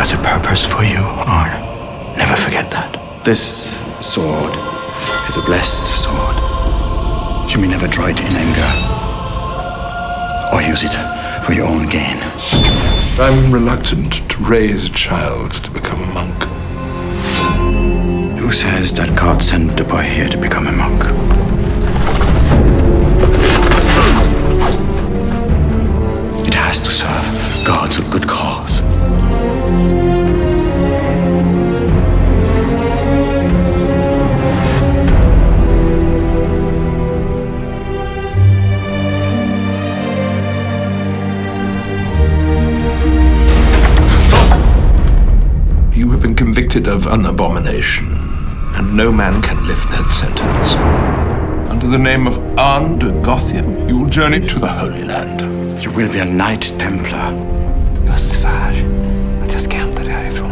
has a purpose for you, Arn. Never forget that. This sword is a blessed sword. You may never draw it in anger or use it for your own gain. I'm reluctant to raise a child to become a monk. Who says that God sent the boy here to become a monk? Have been convicted of an abomination, and no man can lift that sentence. Under the name of Arn de Gothia, you will journey to the Holy Land. You will be a Knight Templar. Jag svär att jag ska hämta dig härifrån.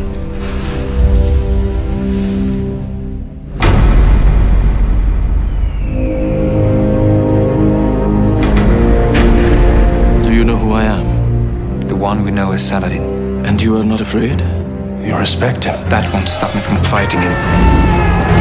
Do you know who I am? The one we know as Saladin. And you are not afraid? You respect him. That won't stop me from fighting him.